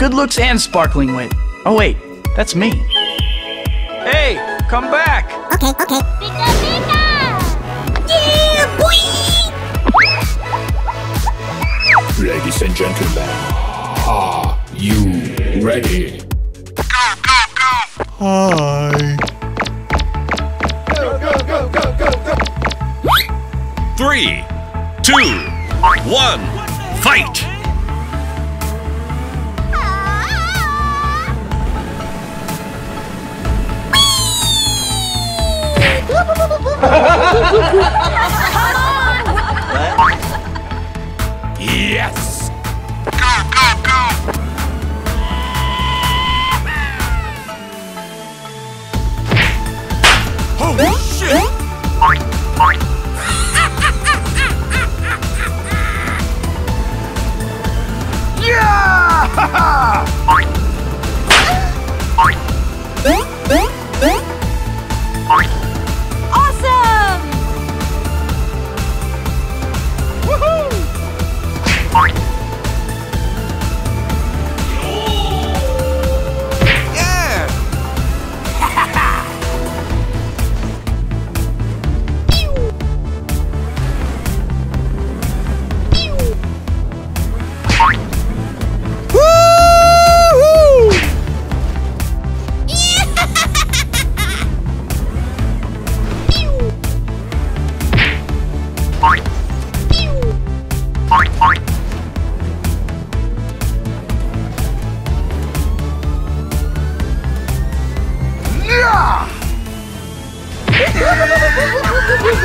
Good looks and sparkling wit. Oh wait, that's me. Hey, come back! Okay, okay. Pika pika! Yeah, boy! Ladies and gentlemen, are you ready? Go, go, go! Hi. Go, go, go, go, go, go! Three, two, one, fight! Yes! All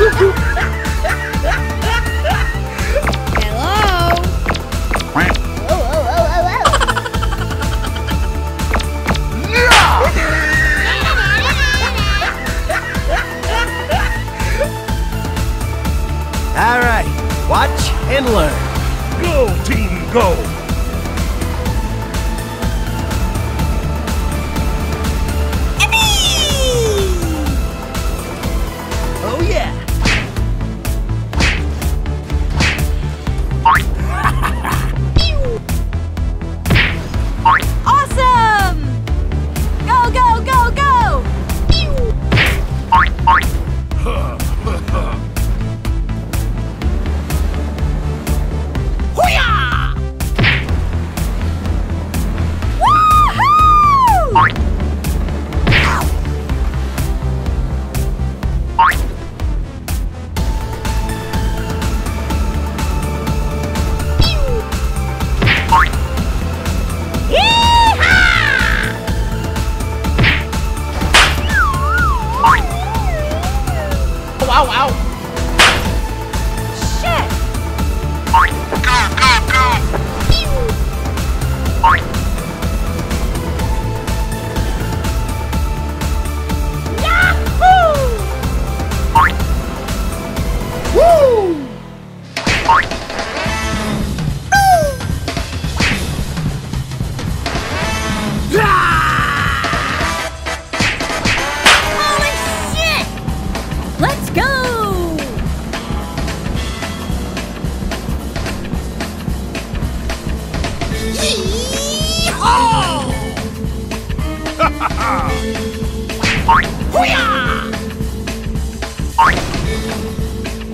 right, watch and learn. Go, team, go!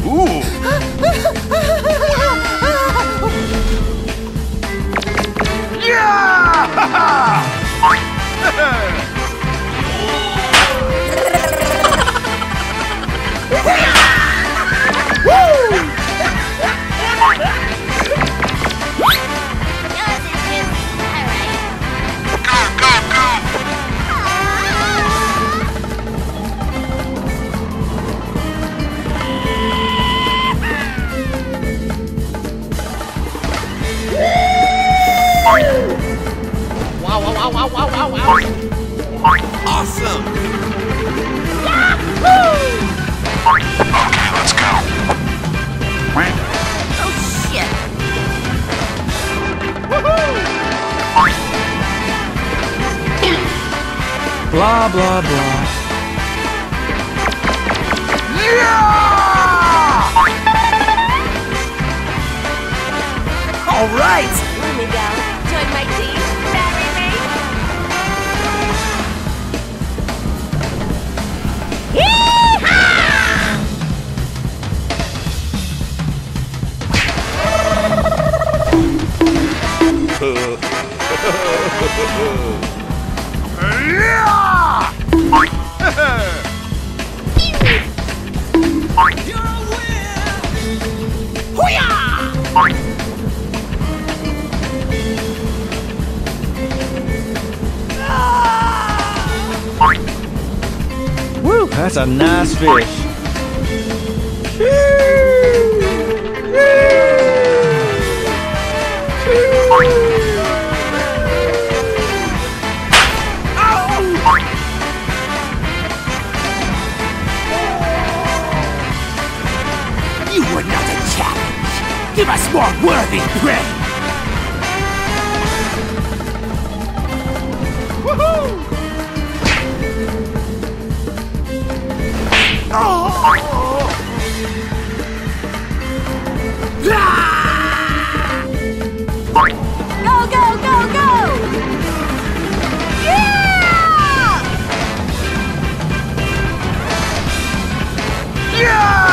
Ooh! Yours wow, wow, wow, wow, wow! Awesome! Oh shit! Woohoo! Blah, blah, blah. Yeah! All right. Let me go. Woo, that's a nice fish. Give us more worthy prey. Go, go, go, go! Yeah!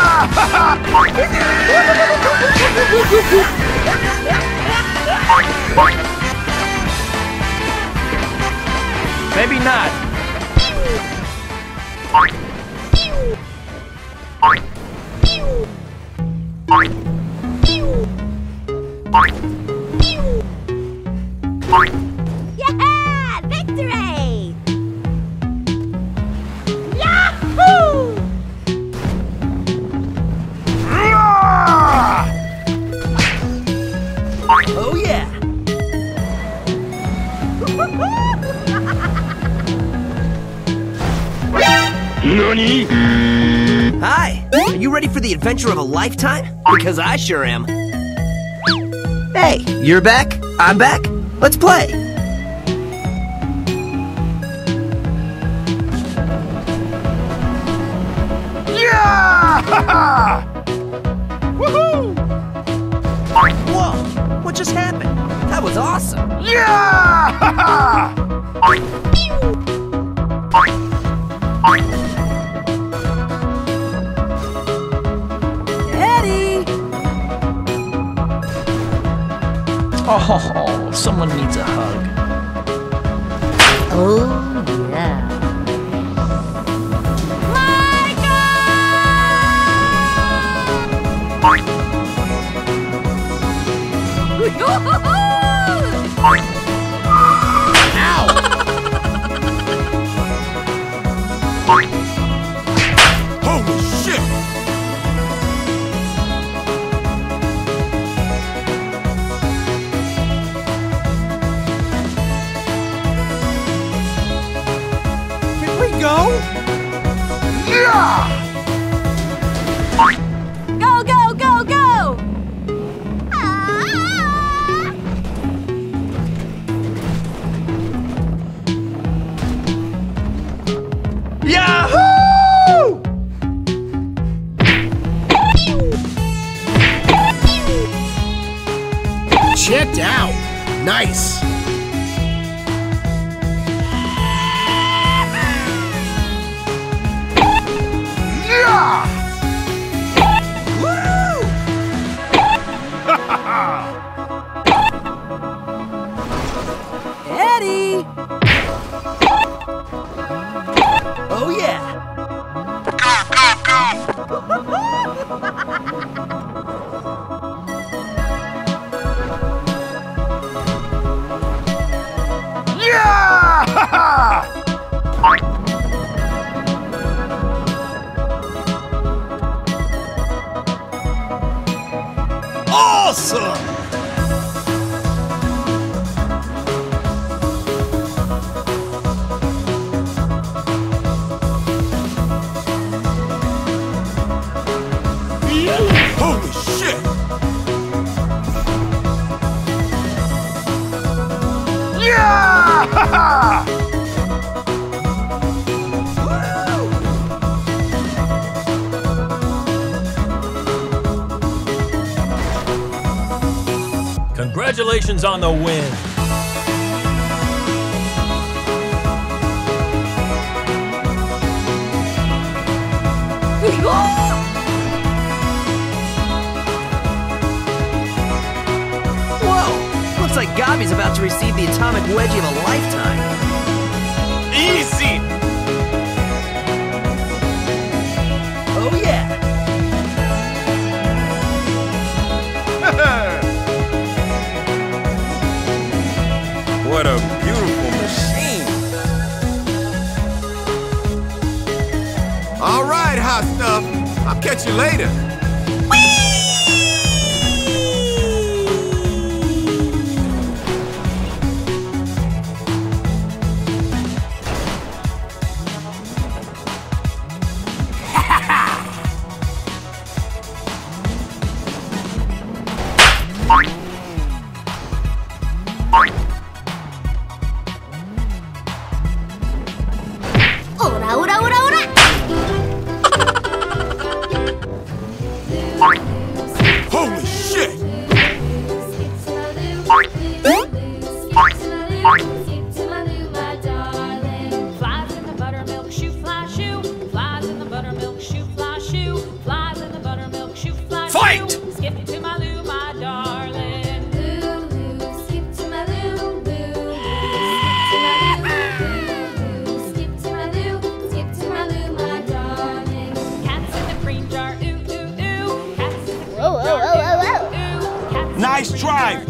Maybe not. Adventure of a lifetime? Because I sure am. Hey, you're back? I'm back? Let's play! Oh, someone needs a hug. Oh, yeah. Holy Congratulations on the win. Whoa! Looks like Gabi's about to receive the atomic wedgie of a lifetime. Catch you later. Let's drive.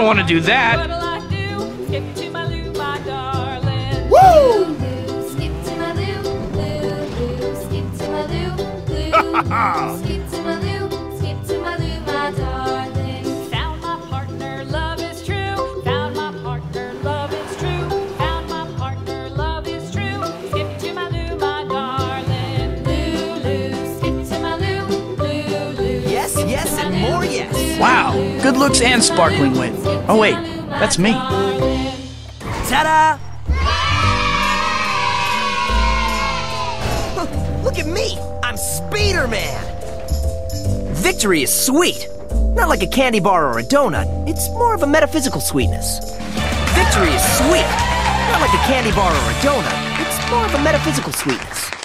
don't want to do that. Wow, good looks and sparkling wit. Oh wait, that's me. Ta-da! Look, at me! I'm Speederman. Victory is sweet! Not like a candy bar or a donut. It's more of a metaphysical sweetness. Victory is sweet! Not like a candy bar or a donut. It's more of a metaphysical sweetness.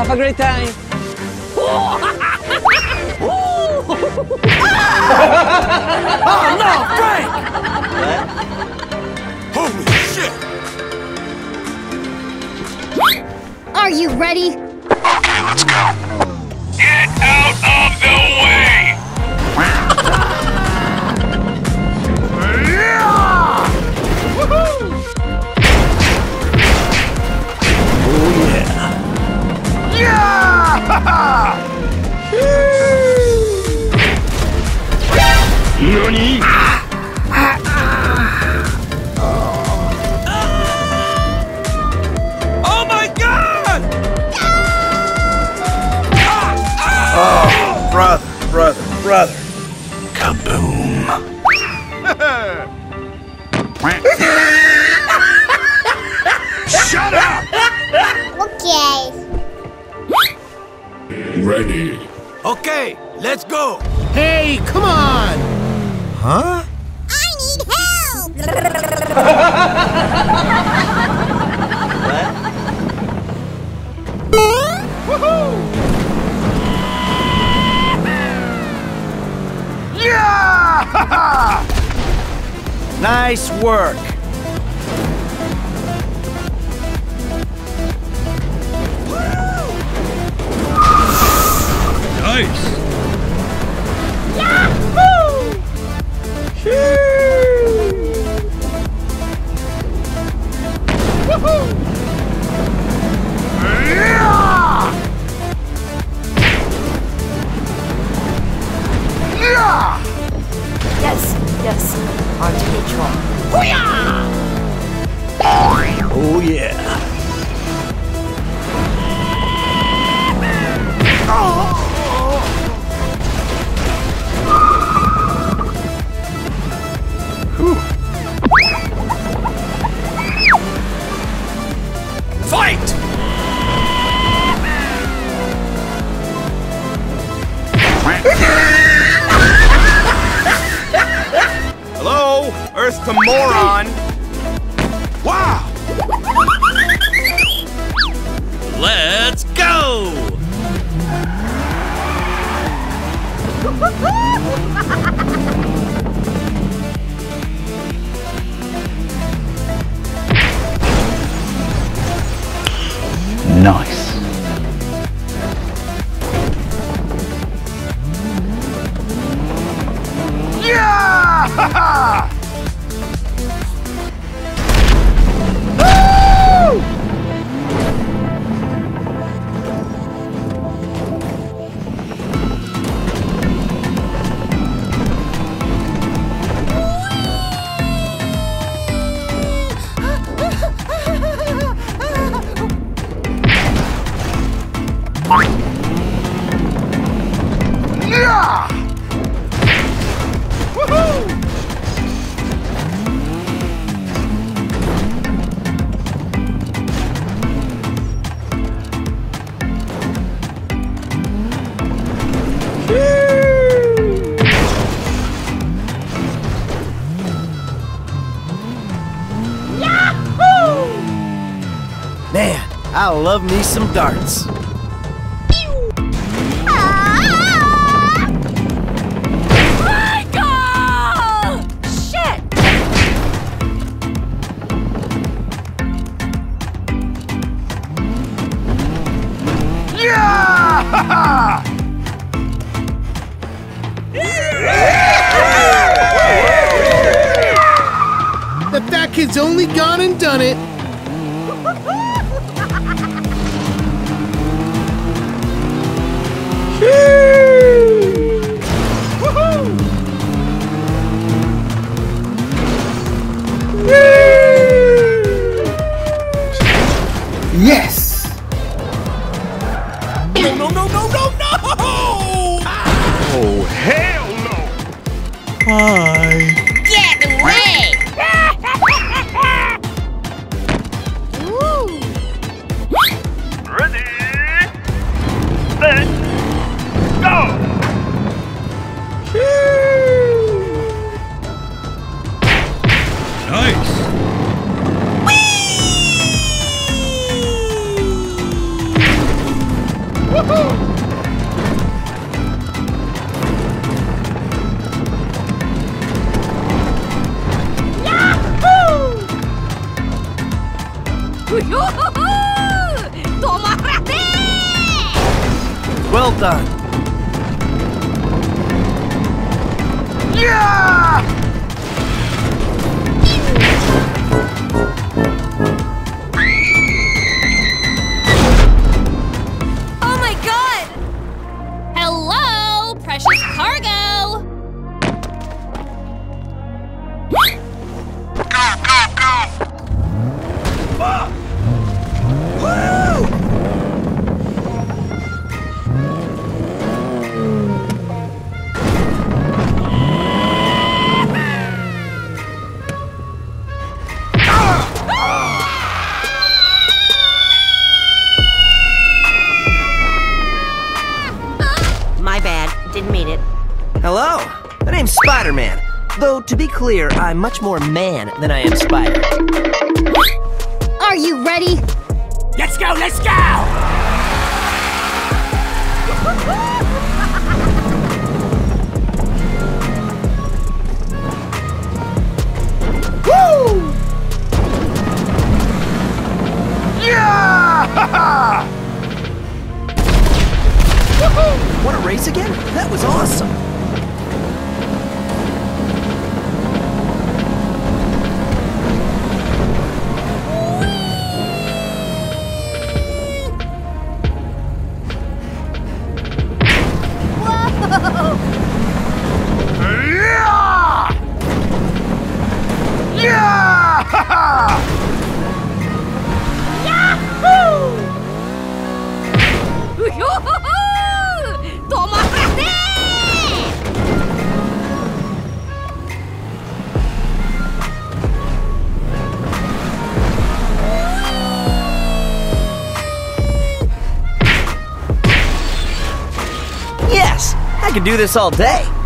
Have a great time. Oh no, Frank! Holy shit! Are you ready? Oh my god! Oh, brother, brother, brother. Okay, let's go. Hey, come on! Huh? I need help! yeah! Nice work. I love me some darts. Clear, I'm much more man than I am spider. Are you ready? Let's go, let's go! Do this all day.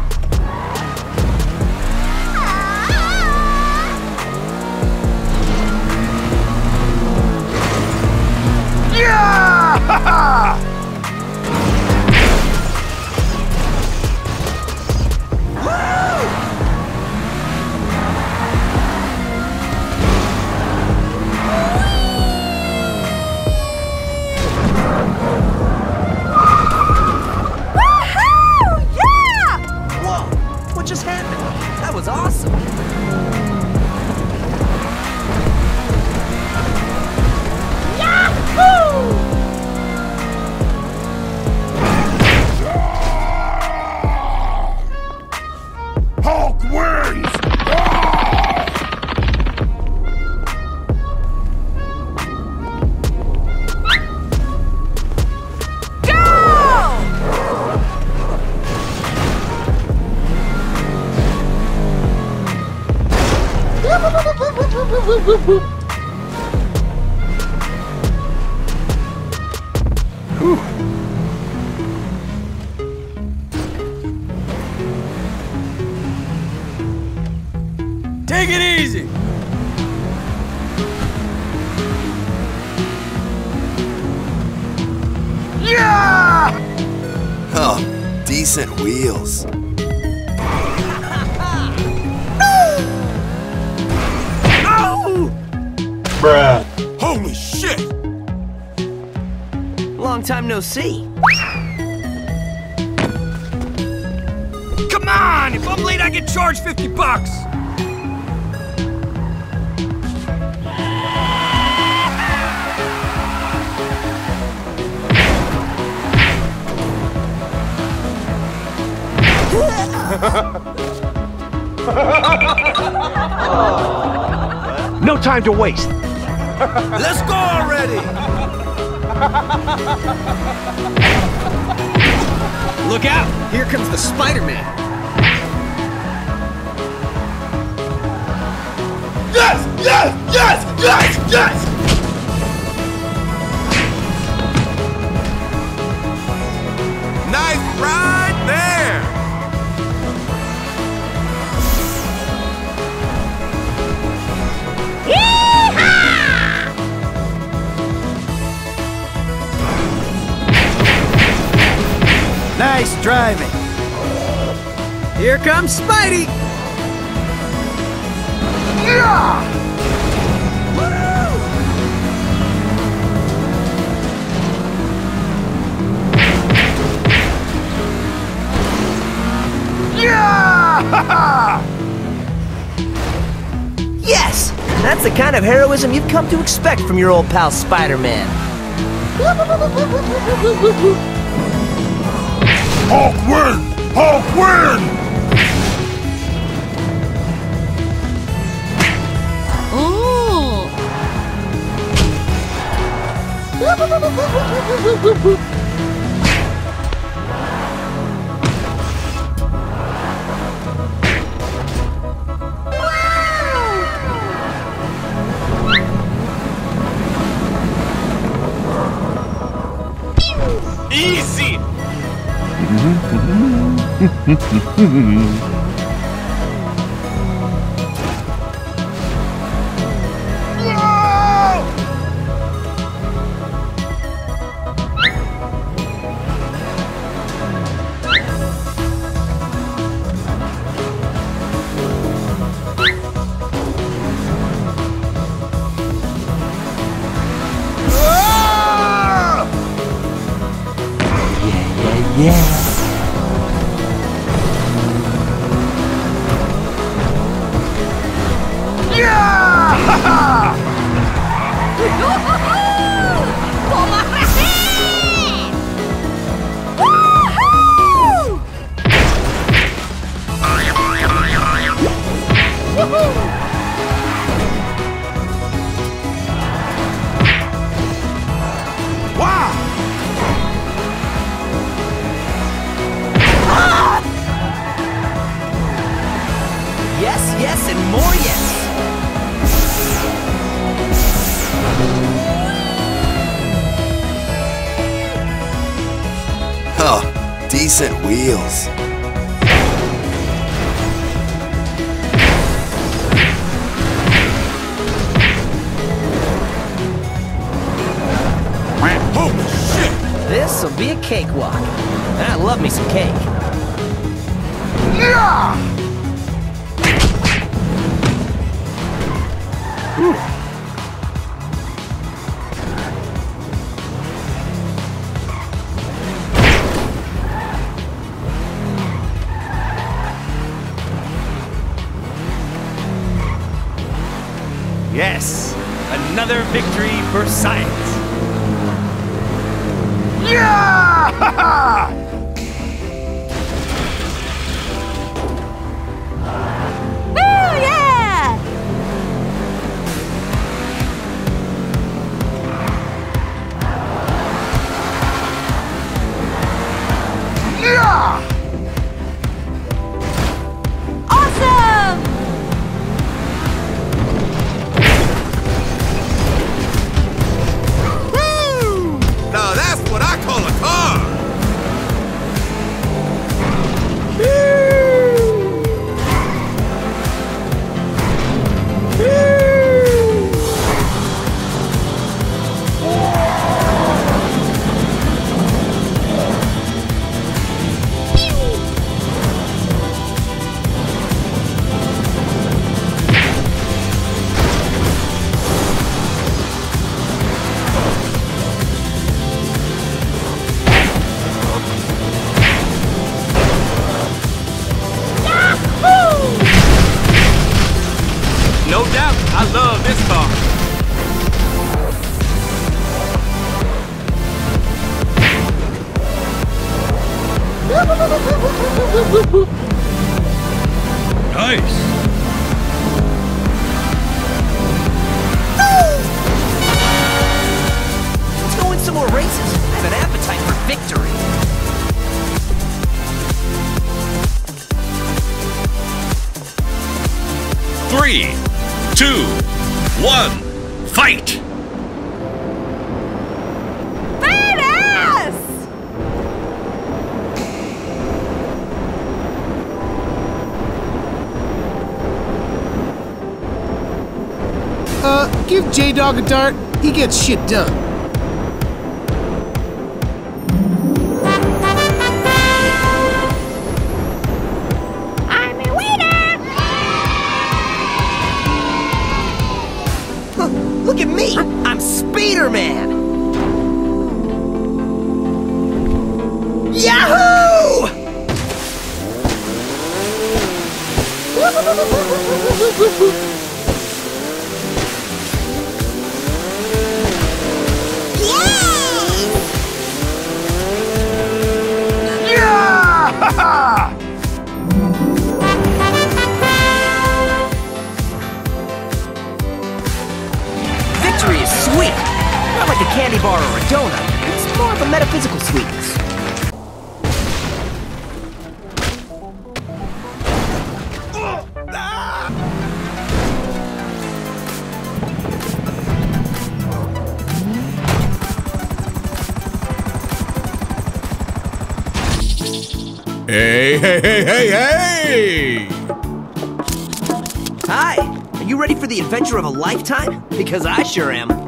To waste. Let's go already! Look out! Here comes the Spider-Man. Yes! Yes! Yes! Yes! Yes! Nice ride driving. Here comes Spidey! Yeah! yes! That's the kind of heroism you've come to expect from your old pal Spider-Man. Hulk win! Hulk win! Ooh! Yeah. dog a dart, he gets shit done. hey, hey, hey, hey! Hi! Are you ready for the adventure of a lifetime? Because I sure am.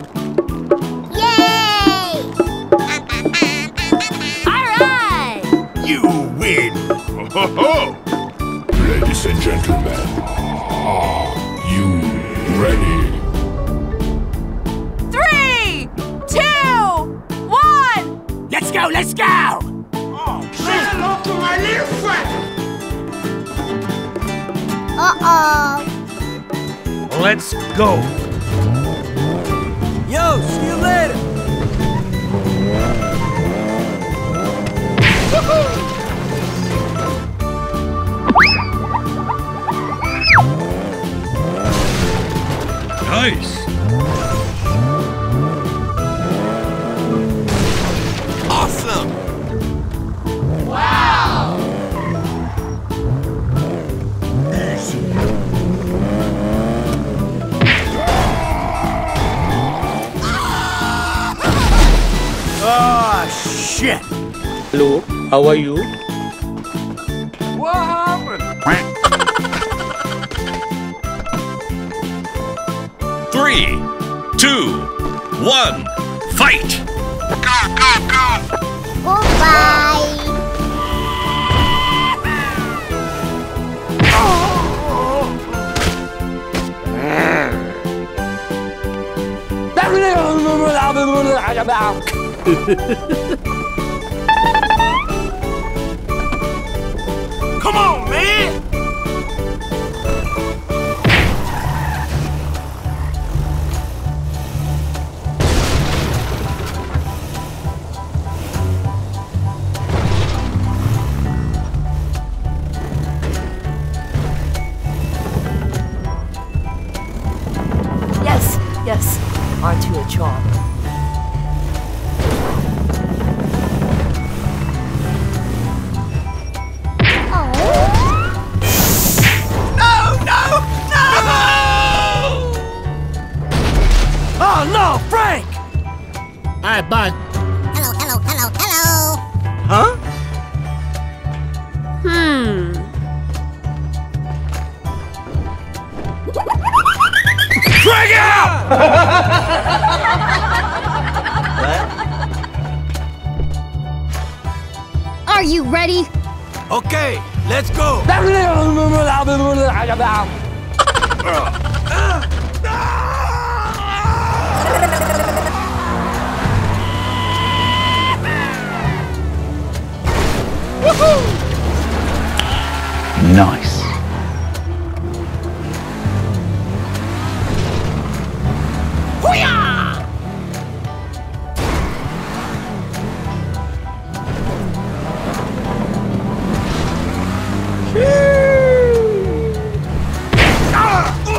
go. three, two, one, fight! Go, go, go! Goodbye! Oh.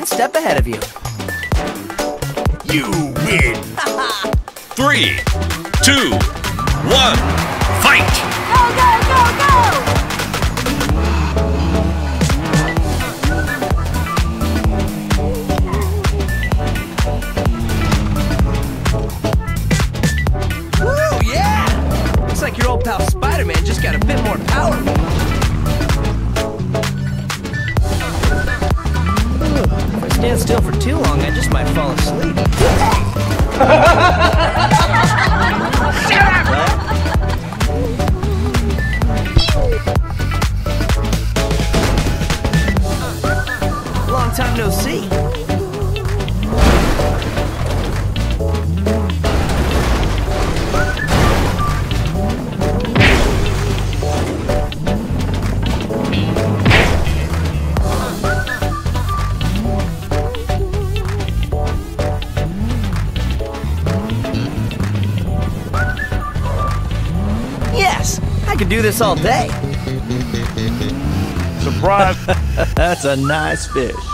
One step ahead of you. You win. Three, two, this all day. Surprise! That's a nice fish.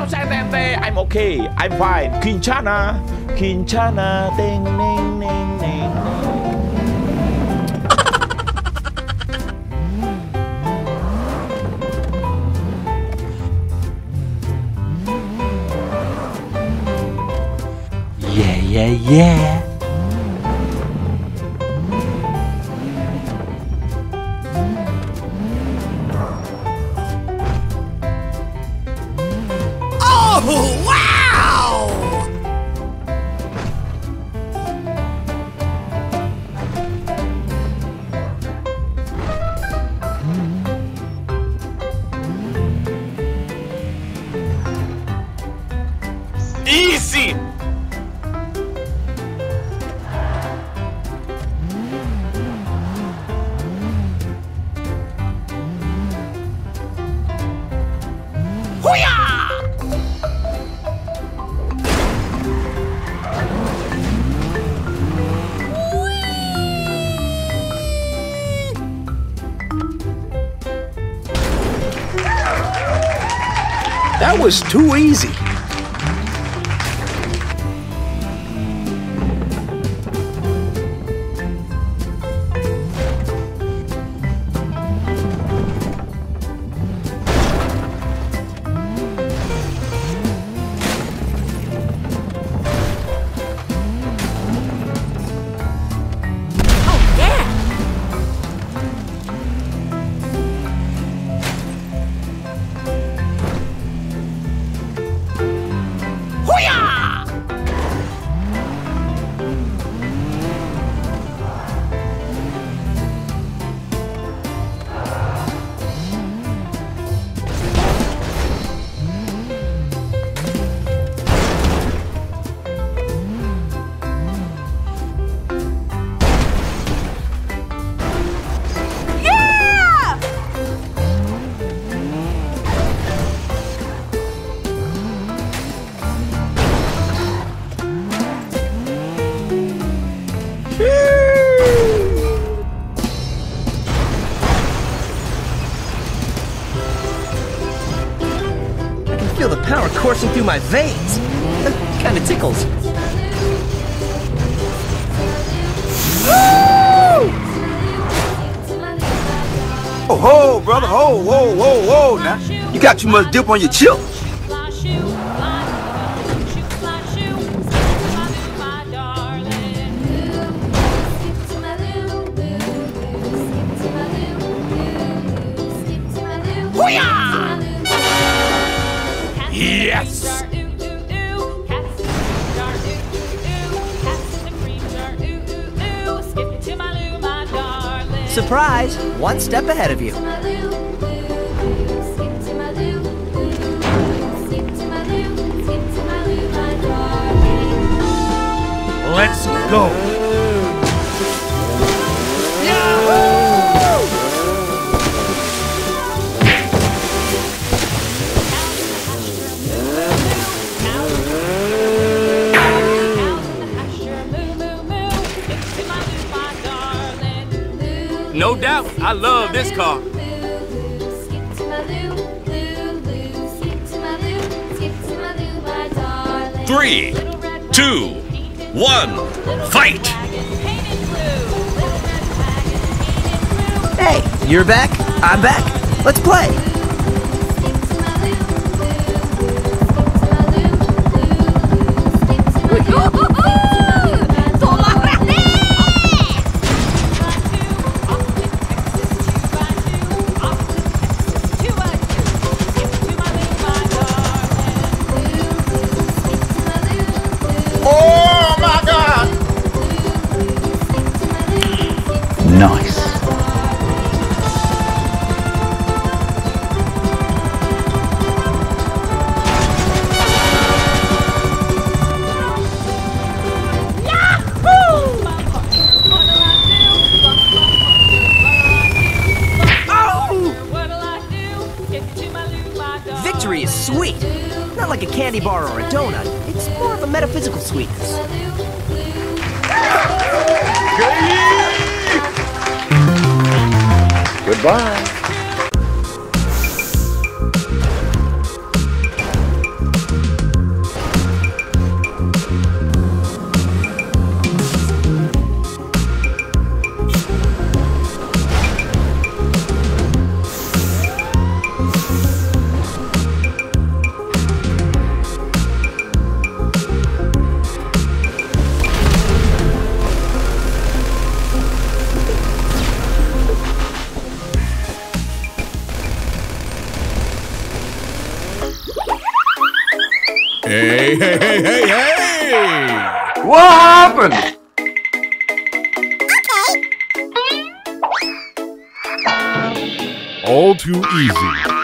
Crazy? Don't say that there. I'm okay. I'm fine. Quinchana. Quinchana. Ding, ding, ding, ding. Yeah, yeah, yeah. Was too easy. My veins. Kinda tickles. Oh, ho, brother, ho, whoa, whoa, whoa. Now, you got too much dip on your chip. Ahead of you. I love this car. Three, two, one, fight! Hey, you're back, I'm back, let's play! Hey, hey, hey, hey, hey! What happened? Okay. All too easy.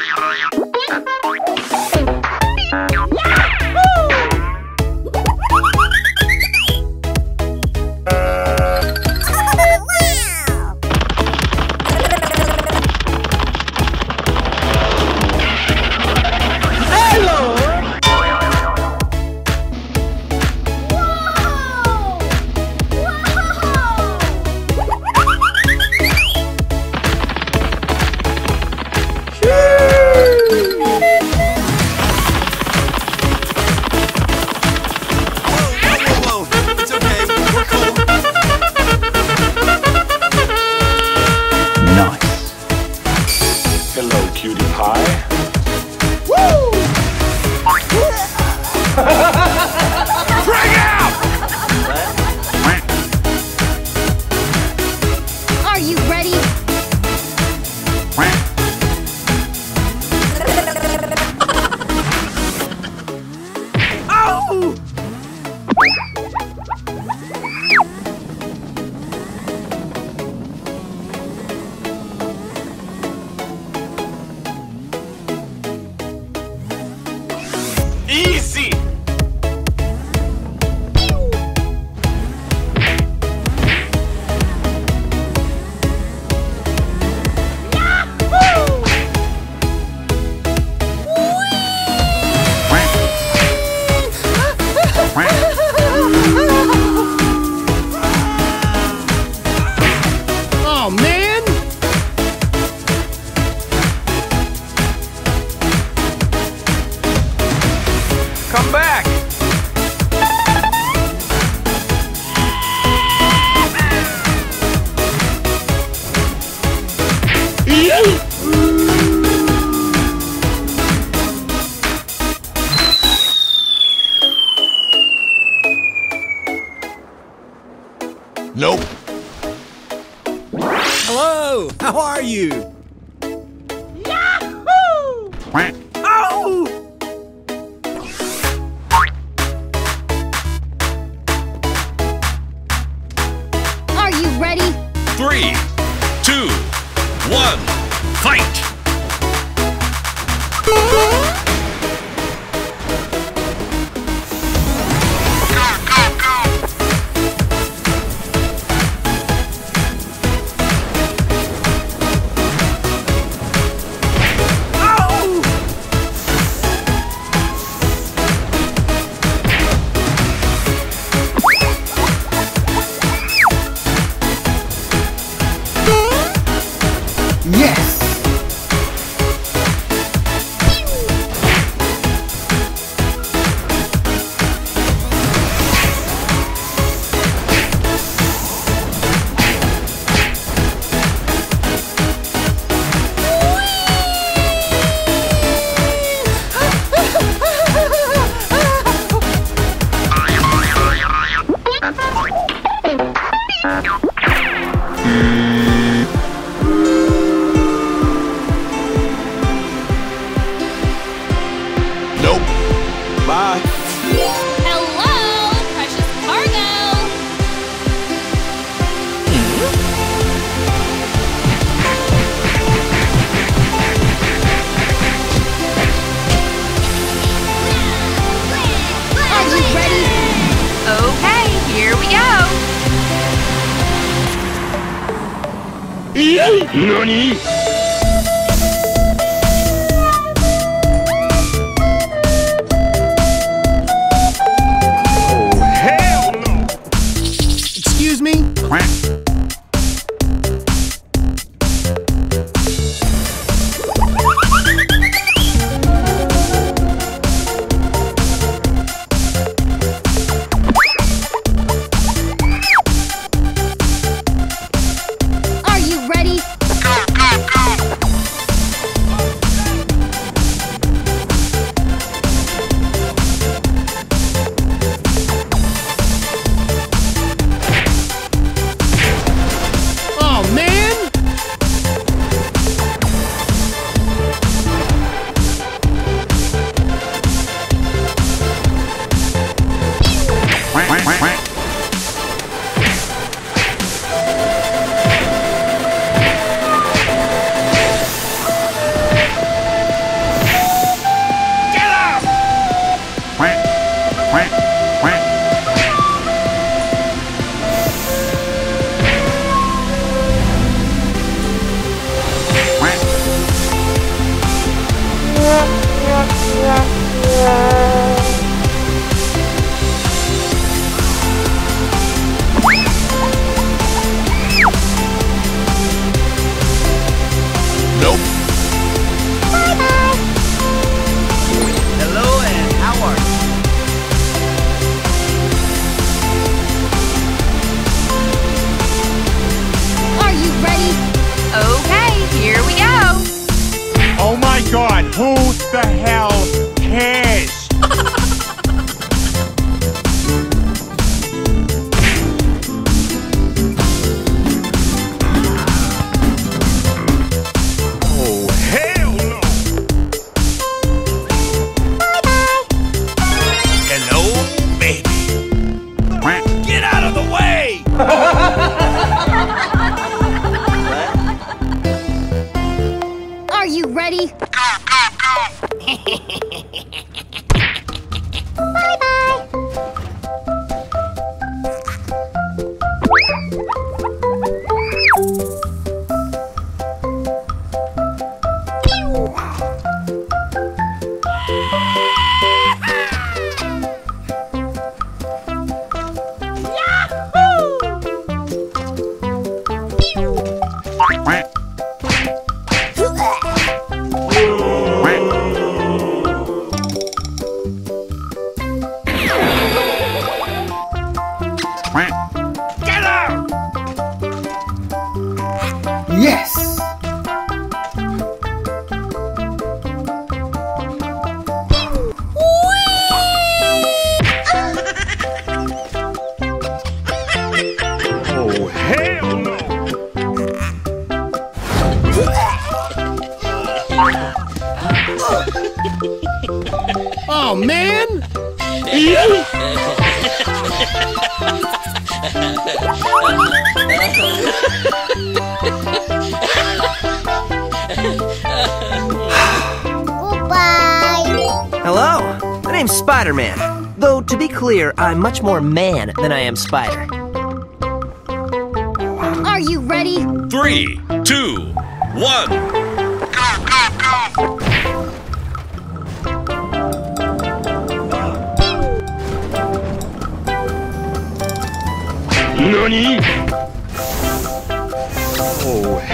何？much more man than I am spider. Are you ready? Three, two, one. Go, go, go! Nani? Oh,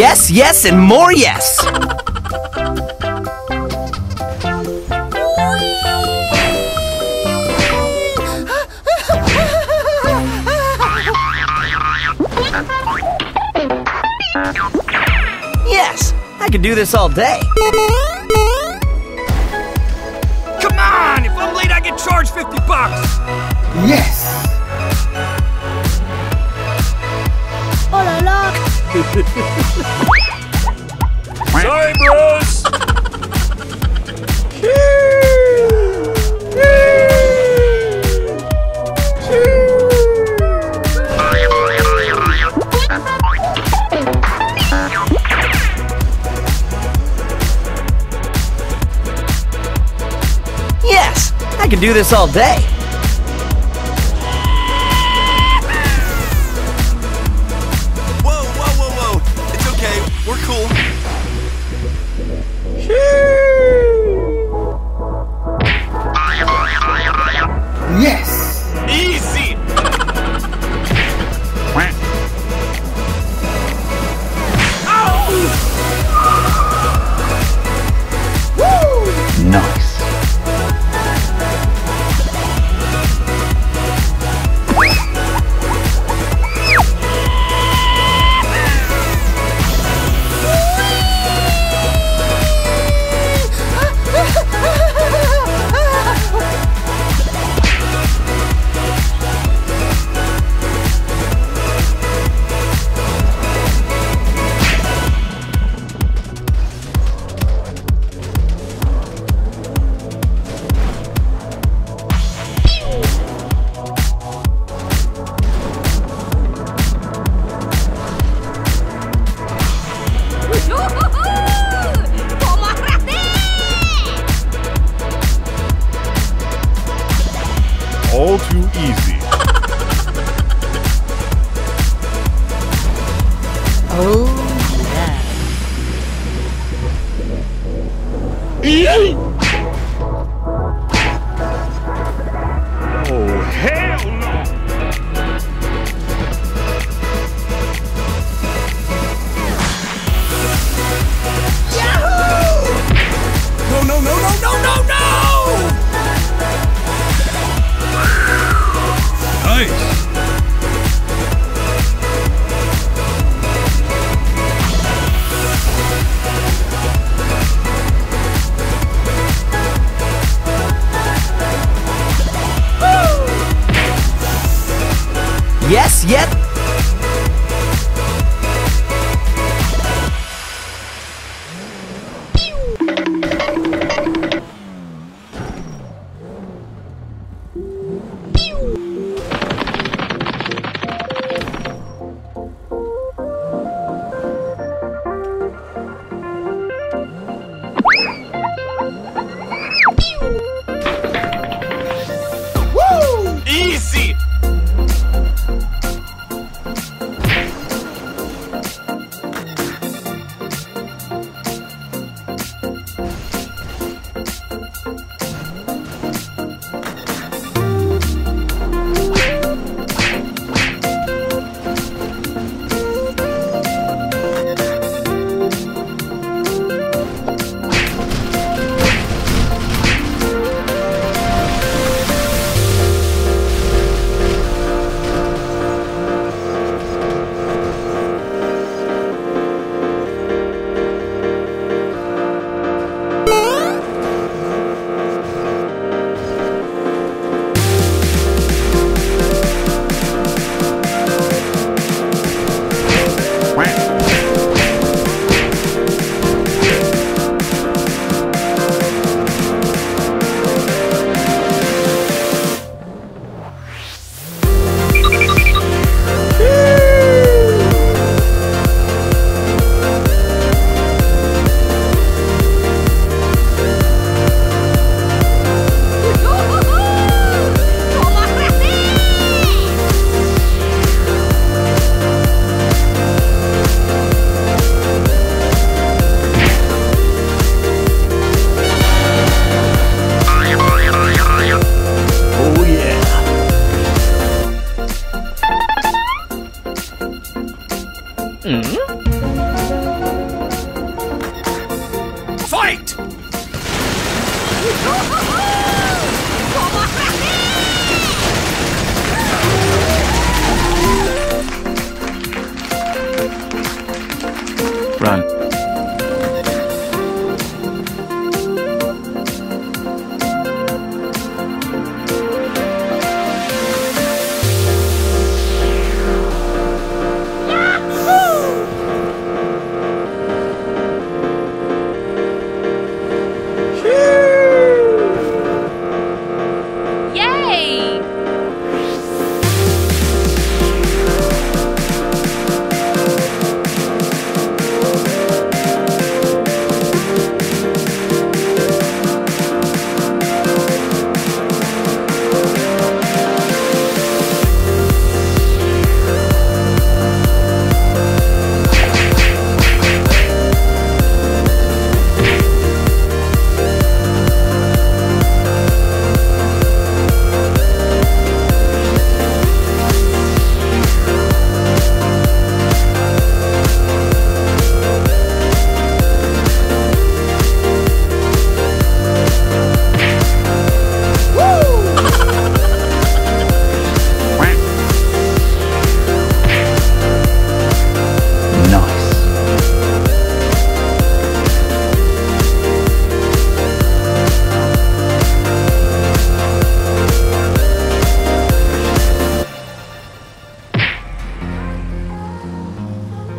Yes, yes, and more yes. yes, I could do this all day. can do this all day.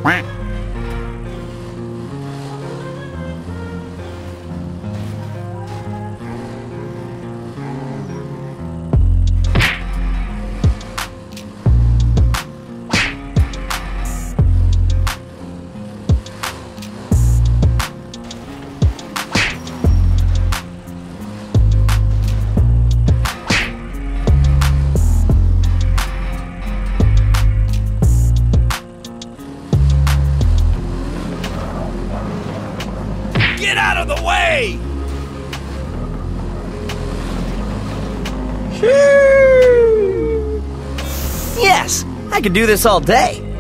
Get could do this all day.